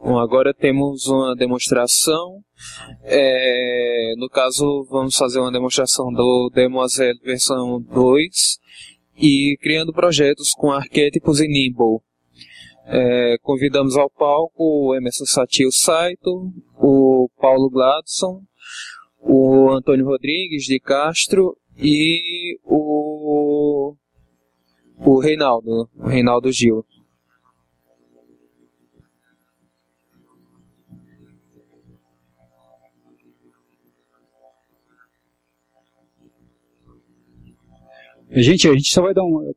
Bom, agora temos uma demonstração. É, no caso, vamos fazer uma demonstração do Demoiselle versão 2 e criando projetos com arquétipos em Nimble. É, convidamos ao palco o Emerson Satil Saito, o Paulo Gladson, o Antônio Rodrigues de Castro e o, o Reinaldo, o Reinaldo Gil. Gente, a gente só vai dar um.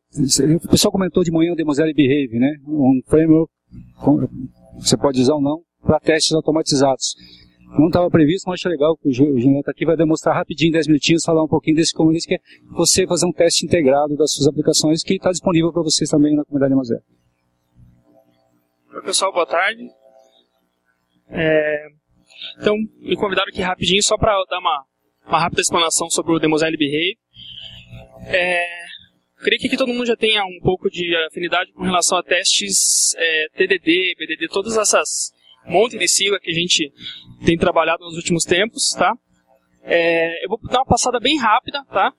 O pessoal comentou de manhã o Demoselle Behave, né? Um framework, você pode usar ou não, para testes automatizados. Não estava previsto, mas achei legal que o Juliano está aqui, vai demonstrar rapidinho, 10 minutinhos, falar um pouquinho desse comunista, que é você fazer um teste integrado das suas aplicações, que está disponível para vocês também na comunidade Moselle. Oi, pessoal, boa tarde. É... Então, me convidaram aqui rapidinho só para dar uma, uma rápida explanação sobre o Demoselle Behave. É, creio que aqui todo mundo já tenha um pouco de afinidade com relação a testes é, TDD, BDD, todas essas monte de sigla que a gente tem trabalhado nos últimos tempos, tá? É, eu vou dar uma passada bem rápida, tá?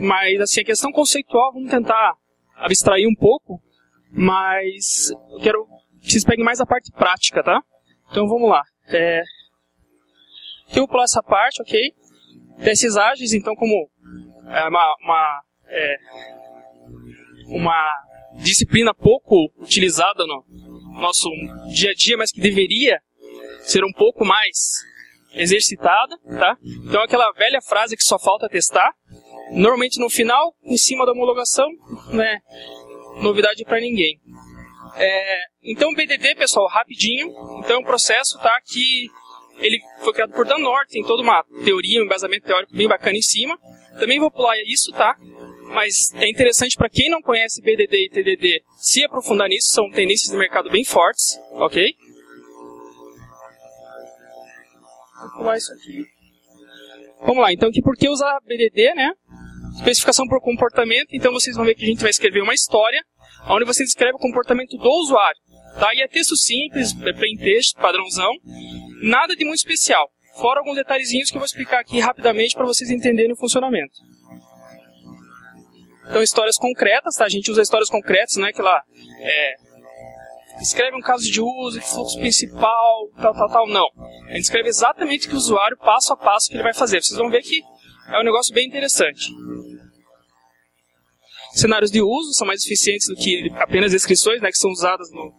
Mas assim a questão conceitual vamos tentar abstrair um pouco, mas eu quero que vocês peguem mais a parte prática, tá? Então vamos lá. É, eu vou pular essa parte, ok? Testes ágeis, então como é uma, uma, é, uma disciplina pouco utilizada no nosso dia a dia, mas que deveria ser um pouco mais exercitada, tá? Então aquela velha frase que só falta testar, normalmente no final, em cima da homologação, né? Novidade para ninguém. É, então BDD, pessoal, rapidinho. Então é um processo, tá? Que ele foi criado por Dan Norton, tem toda uma teoria, um embasamento teórico bem bacana em cima. Também vou pular isso, tá? Mas é interessante para quem não conhece BDD e TDD se aprofundar nisso, são tendências de mercado bem fortes, ok? Vou pular isso aqui. Vamos lá, então aqui por que usar BDD, né? Especificação por comportamento, então vocês vão ver que a gente vai escrever uma história, onde você descreve o comportamento do usuário. Tá? E é texto simples, é plain text, padrãozão, nada de muito especial. Fora alguns detalhezinhos que eu vou explicar aqui rapidamente para vocês entenderem o funcionamento. Então, histórias concretas, tá? A gente usa histórias concretas, não é aquela. É, escreve um caso de uso, fluxo principal, tal, tal, tal. Não. A gente escreve exatamente o que o usuário, passo a passo, que ele vai fazer. Vocês vão ver que é um negócio bem interessante. Cenários de uso são mais eficientes do que apenas descrições, né, que são usadas no,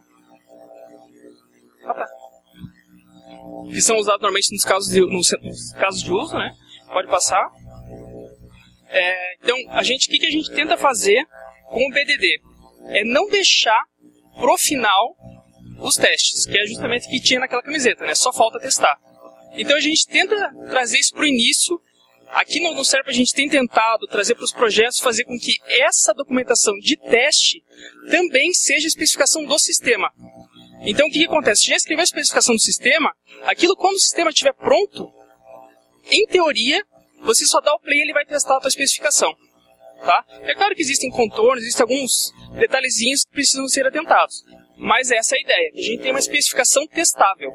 que são usados normalmente nos casos de, nos, nos casos de uso, né? Pode passar. É, então, a gente, o que, que a gente tenta fazer com o BDD? É não deixar pro final os testes, que é justamente o que tinha naquela camiseta, né? Só falta testar. Então a gente tenta trazer isso pro início. Aqui no, no a gente tem tentado trazer para os projetos, fazer com que essa documentação de teste também seja especificação do sistema. Então o que, que acontece? Já escreveu a especificação do sistema, aquilo quando o sistema estiver pronto, em teoria, você só dá o play e ele vai testar a tua especificação. Tá? É claro que existem contornos, existem alguns detalhezinhos que precisam ser atentados. Mas essa é a ideia. A gente tem uma especificação testável.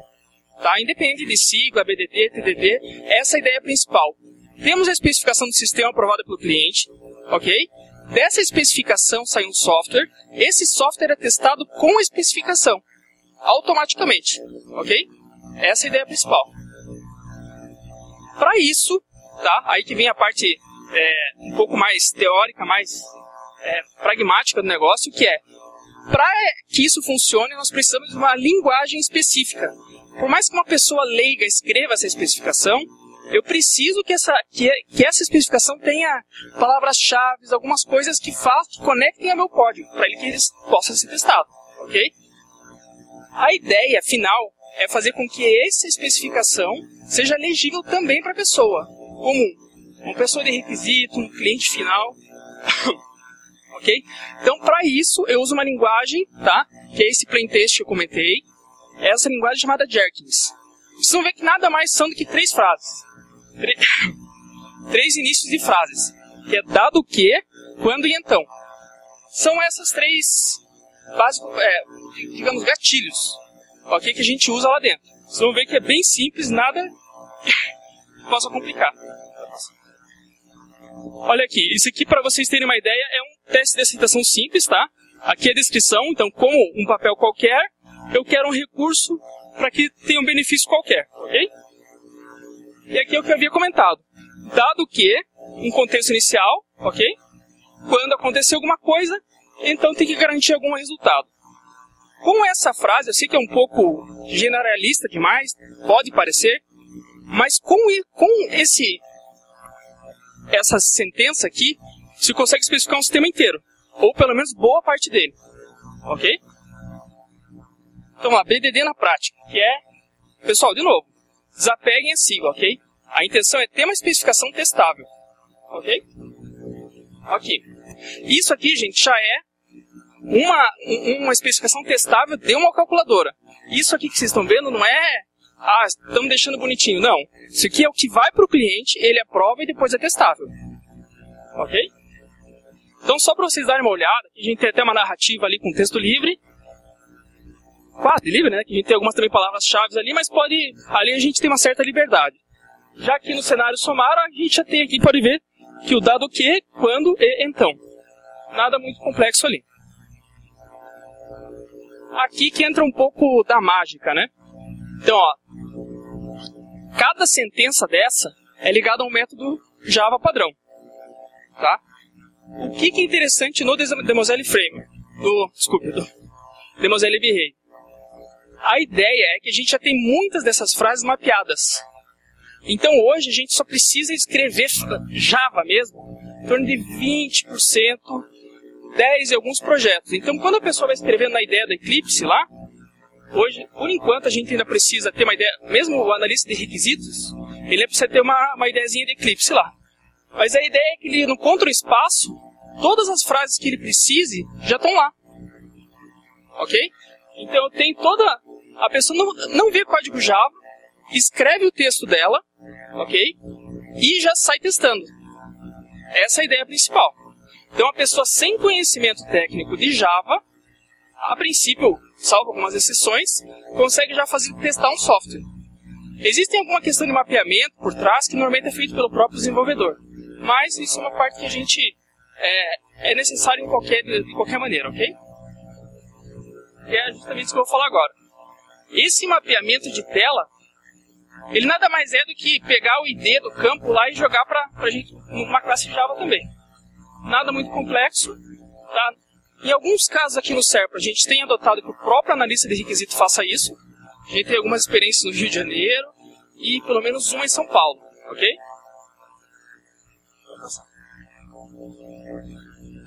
Tá? Independente de sigla, BDD, TDD, essa é a ideia principal. Temos a especificação do sistema aprovada pelo cliente, ok? Dessa especificação sai um software. Esse software é testado com a especificação automaticamente, ok? Essa é a ideia principal. Para isso, tá? Aí que vem a parte é, um pouco mais teórica, mais é, pragmática do negócio, que é para que isso funcione, nós precisamos de uma linguagem específica. Por mais que uma pessoa leiga escreva essa especificação, eu preciso que essa, que, que essa especificação tenha palavras-chave, algumas coisas que façam, que conectem ao meu código, para ele que eles possam ser testados, ok? A ideia final é fazer com que essa especificação seja legível também para a pessoa, como uma pessoa de requisito, um cliente final. ok? Então, para isso, eu uso uma linguagem, tá? Que é esse plaintext que eu comentei. É essa linguagem chamada Jerkins. Vocês vão ver que nada mais são do que três frases. três inícios de frases. Que é dado o que, quando e então. São essas três básico, é, digamos, gatilhos. ok, que a gente usa lá dentro. Vocês vão ver que é bem simples, nada possa complicar. Olha aqui, isso aqui para vocês terem uma ideia é um teste de aceitação simples, tá? Aqui é a descrição, então como um papel qualquer, eu quero um recurso para que tenha um benefício qualquer, ok? E aqui é o que eu havia comentado. Dado que, um contexto inicial, ok? Quando acontecer alguma coisa, então tem que garantir algum resultado. Com essa frase, eu sei que é um pouco generalista demais, pode parecer, mas com, com esse essa sentença aqui, se consegue especificar um sistema inteiro, ou pelo menos boa parte dele, ok? Então, a BDD na prática, que é, pessoal, de novo, desapeguem a sigla, ok? A intenção é ter uma especificação testável, ok? Ok. Isso aqui, gente, já é uma, uma especificação testável de uma calculadora. Isso aqui que vocês estão vendo não é, ah, estamos deixando bonitinho. Não. Isso aqui é o que vai para o cliente, ele aprova e depois é testável. Ok? Então, só para vocês darem uma olhada, a gente tem até uma narrativa ali com texto livre. Quase livre, né? Que a gente tem algumas também palavras-chave ali, mas pode. Ali a gente tem uma certa liberdade. Já que no cenário somar, a gente já tem aqui, pode ver, que o dado que, quando e então. Nada muito complexo ali. Aqui que entra um pouco da mágica, né? Então, ó, cada sentença dessa é ligada a um método Java padrão, tá? O que, que é interessante no Demoselle Framework, no, desculpe, do Demoselle Behavior? A ideia é que a gente já tem muitas dessas frases mapeadas. Então hoje a gente só precisa escrever Java mesmo, em torno de 20%, 10 em alguns projetos. Então quando a pessoa vai escrevendo na ideia do Eclipse lá, hoje, por enquanto, a gente ainda precisa ter uma ideia, mesmo o analista de requisitos, ele precisa ter uma, uma ideiazinha de Eclipse lá. Mas a ideia é que ele, no control espaço, todas as frases que ele precise já estão lá. Ok? Então tem toda. A pessoa não, não vê código Java, escreve o texto dela, ok? E já sai testando. Essa é a ideia principal. Então, a pessoa sem conhecimento técnico de Java, a princípio, salvo algumas exceções, consegue já fazer testar um software. Existem alguma questão de mapeamento por trás que normalmente é feito pelo próprio desenvolvedor, mas isso é uma parte que a gente é, é necessário em qualquer, de qualquer maneira, ok? Que é justamente isso que eu vou falar agora. Esse mapeamento de tela ele nada mais é do que pegar o ID do campo lá e jogar para a gente numa classe Java também. Nada muito complexo. Tá? Em alguns casos aqui no SERP, a gente tem adotado que o próprio analista de requisito faça isso. A gente tem algumas experiências no Rio de Janeiro e pelo menos uma em São Paulo, ok?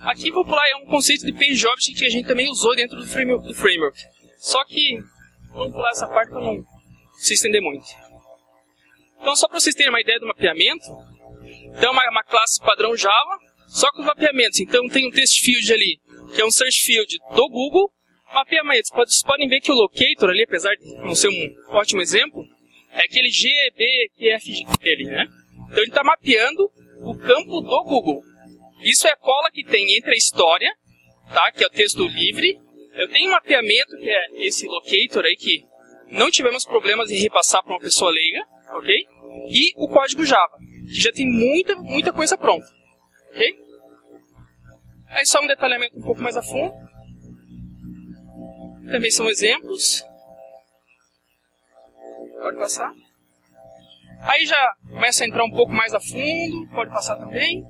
Aqui vou pular é um conceito de page object que a gente também usou dentro do framework. Só que vamos pular essa parte para não se estender muito. Então, só para vocês terem uma ideia do mapeamento, então uma, uma classe padrão Java, só com os mapeamentos. Então, tem um text field ali, que é um search field do Google, mapeamentos. Vocês podem ver que o locator ali, apesar de não ser um ótimo exemplo, é aquele G, B, Q, F dele, né? Então, ele está mapeando o campo do Google. Isso é a cola que tem entre a história, tá? que é o texto livre. Eu tenho um mapeamento, que é esse locator aí, que não tivemos problemas em repassar para uma pessoa leiga ok? E o código Java, que já tem muita, muita coisa pronta, ok? Aí só um detalhamento um pouco mais a fundo. Também são exemplos. Pode passar. Aí já começa a entrar um pouco mais a fundo, pode passar também.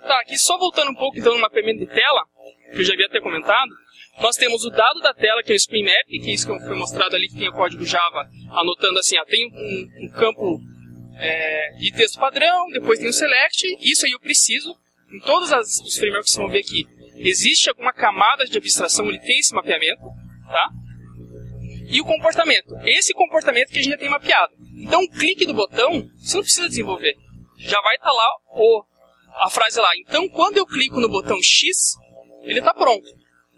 Tá, aqui só voltando um pouco então no mapeamento de tela, que eu já havia até comentado. Nós temos o dado da tela, que é o Spin Map, que é isso que foi mostrado ali, que tem o código Java anotando assim, ah, tem um, um campo é, de texto padrão, depois tem o Select, isso aí eu preciso. Em todos os frameworks que vocês vão ver aqui, existe alguma camada de abstração, ele tem esse mapeamento, tá? E o comportamento. Esse comportamento que a gente já tem mapeado. Então, um clique do botão, você não precisa desenvolver. Já vai estar tá lá o, a frase lá. Então, quando eu clico no botão X, ele está pronto.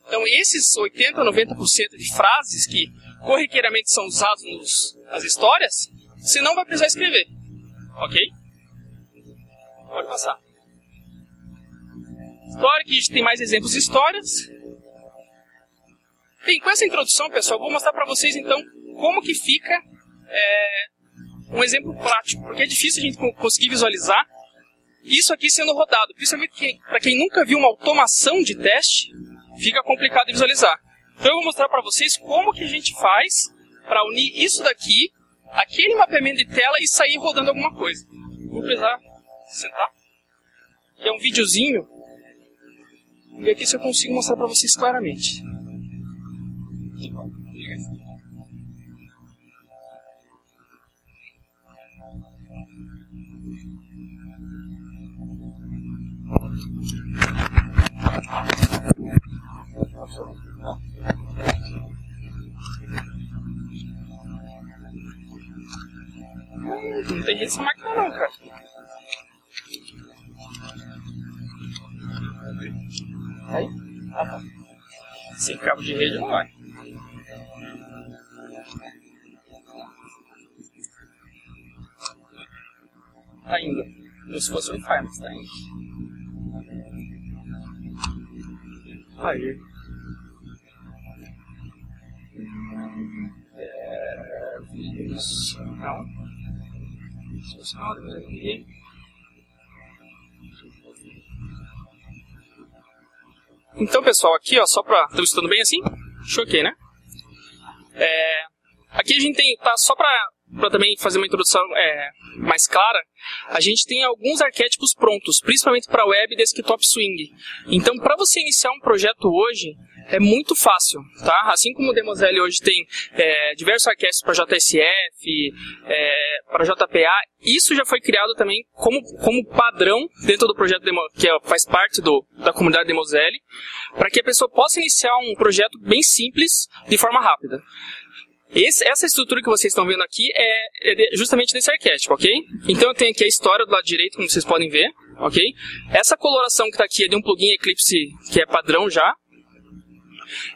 Então, esses 80, 90% de frases que corriqueiramente são usados nas histórias, você não vai precisar escrever. Ok? Pode passar. História, que a gente tem mais exemplos de histórias. Bem, com essa introdução, pessoal, vou mostrar para vocês então como que fica é, um exemplo prático, porque é difícil a gente conseguir visualizar isso aqui sendo rodado, principalmente para quem nunca viu uma automação de teste, fica complicado de visualizar. Então eu vou mostrar para vocês como que a gente faz para unir isso daqui, aquele mapeamento de tela e sair rodando alguma coisa. Vou precisar sentar. É um videozinho. Ver aqui se eu consigo mostrar para vocês claramente. Não jeito essa máquina não, cara. Aí? Ah, tá. Sem cabo de rede não vai. Indo. Como se fosse Wi-Fi, mas tá indo. Aí. É, isso. Então, pessoal, aqui, ó, só pra. Tô escutando bem assim? Choquei, né? É, aqui a gente tem. Tá, só pra, pra também fazer uma introdução é, mais clara, a gente tem alguns arquétipos prontos, principalmente para web e desktop swing. Então, para você iniciar um projeto hoje, é muito fácil, tá? Assim como o Demoselle hoje tem é, diversos arquétipos para JSF, é, para JPA, isso já foi criado também como, como padrão dentro do projeto Demo, que é, faz parte do, da comunidade Demoselle, para que a pessoa possa iniciar um projeto bem simples de forma rápida. Esse, essa estrutura que vocês estão vendo aqui é, é justamente desse arquétipo, ok? Então eu tenho aqui a história do lado direito, como vocês podem ver, ok? Essa coloração que está aqui é de um plugin Eclipse que é padrão já.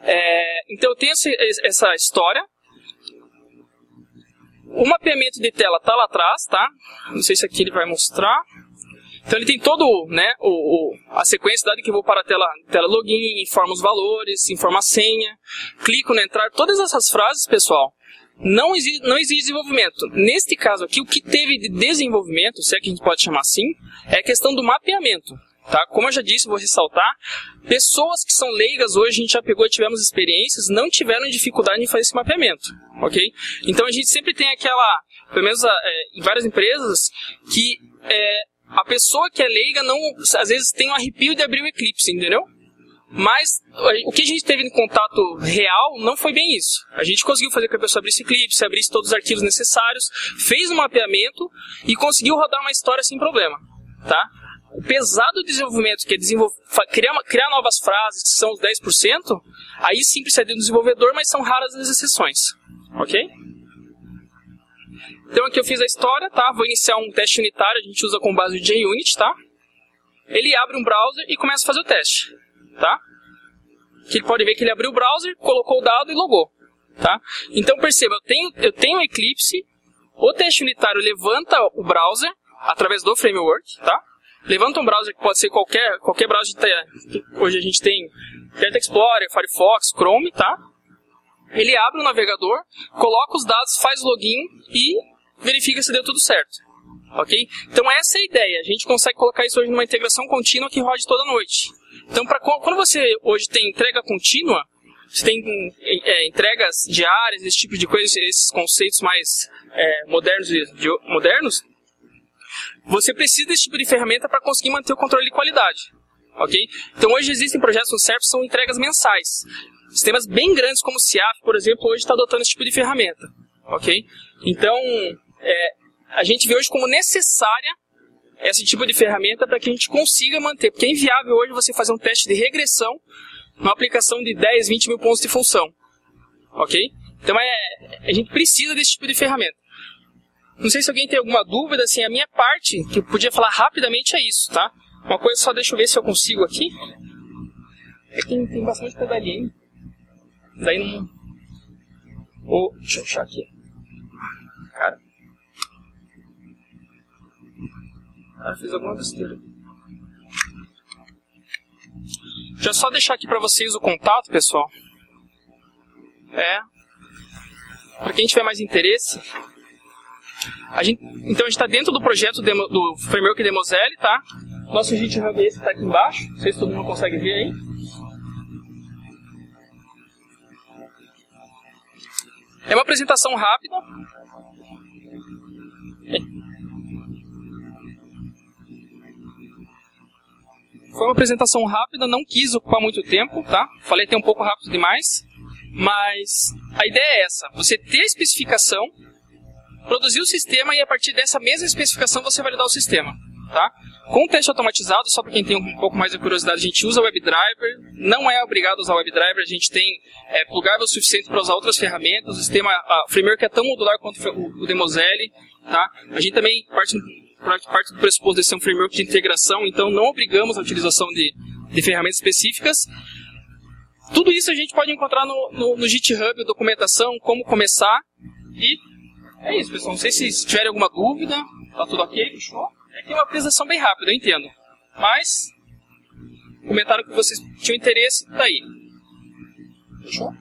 É, então eu tenho esse, essa história. O mapeamento de tela está lá atrás, tá? Não sei se aqui ele vai mostrar. Então ele tem todo né, o, o, a sequência dado que eu vou para a tela, tela login, informa os valores, informa a senha, clico no entrar. Todas essas frases, pessoal, não exige, não exige desenvolvimento. Neste caso aqui, o que teve de desenvolvimento, se é que a gente pode chamar assim, é a questão do mapeamento. Tá? Como eu já disse, vou ressaltar, pessoas que são leigas hoje, a gente já pegou e tivemos experiências, não tiveram dificuldade em fazer esse mapeamento, ok? Então a gente sempre tem aquela, pelo menos é, em várias empresas, que é, a pessoa que é leiga não, às vezes tem um arrepio de abrir o Eclipse, entendeu? Mas o que a gente teve em contato real não foi bem isso. A gente conseguiu fazer com que a pessoa abrisse Eclipse, abrisse todos os arquivos necessários, fez um mapeamento e conseguiu rodar uma história sem problema, tá? O pesado desenvolvimento, que é criar, uma, criar novas frases, que são os 10%, aí sim precisa de um desenvolvedor, mas são raras as exceções, ok? Então aqui eu fiz a história, tá? Vou iniciar um teste unitário, a gente usa com base o JUnit, tá? Ele abre um browser e começa a fazer o teste, tá? Que ele pode ver que ele abriu o browser, colocou o dado e logou, tá? Então perceba, eu tenho, eu tenho o Eclipse, o teste unitário levanta o browser através do framework, tá? Levanta um browser que pode ser qualquer, qualquer browser de hoje a gente tem Internet Explorer, Firefox, Chrome, tá? Ele abre o navegador, coloca os dados, faz login e verifica se deu tudo certo. Ok? Então essa é a ideia. A gente consegue colocar isso hoje numa integração contínua que rode toda noite. Então pra, quando você hoje tem entrega contínua, você tem é, entregas diárias, esse tipo de coisa, esses conceitos mais é, modernos, de, de, modernos, você precisa desse tipo de ferramenta para conseguir manter o controle de qualidade. Ok? Então hoje existem projetos no SERP que são entregas mensais. Sistemas bem grandes como o CIAF, por exemplo, hoje está adotando esse tipo de ferramenta. Ok? Então, é, a gente vê hoje como necessária esse tipo de ferramenta para que a gente consiga manter, porque é inviável hoje você fazer um teste de regressão numa aplicação de 10, 20 mil pontos de função. Ok? Então é, a gente precisa desse tipo de ferramenta. Não sei se alguém tem alguma dúvida, assim, a minha parte, que eu podia falar rapidamente é isso, tá? Uma coisa só, deixa eu ver se eu consigo aqui. É que tem, bastante pedalinho. Daí não... Oh, deixa eu achar aqui. Ah, fiz alguma besteira. Deixa eu só deixar aqui para vocês o contato, pessoal. É. Para quem tiver mais interesse, a gente, então a gente está dentro do projeto demo, do framework Demoselle, tá? Nosso GitHub é esse está aqui embaixo. Não sei se todo mundo consegue ver aí. É uma apresentação rápida. Foi uma apresentação rápida, não quis ocupar muito tempo, tá? Falei até um pouco rápido demais. Mas a ideia é essa: você ter a especificação, produzir o sistema e a partir dessa mesma especificação você validar o sistema, tá? Com teste automatizado, só para quem tem um pouco mais de curiosidade, a gente usa o WebDriver. Não é obrigado a usar o WebDriver, a gente tem é, plugável o suficiente para usar outras ferramentas. O sistema, a, o framework é tão modular quanto o, o Demoselle. Tá? A gente também parte, parte do pressuposto de ser um framework de integração, então não obrigamos a utilização de, de ferramentas específicas. Tudo isso a gente pode encontrar no, no, no GitHub, documentação, como começar. E é isso, pessoal. Não sei se tiverem alguma dúvida. Tá tudo ok? Fechou? É que é uma apresentação bem rápida, eu entendo. Mas, comentaram que vocês tinham interesse, tá aí. Fechou?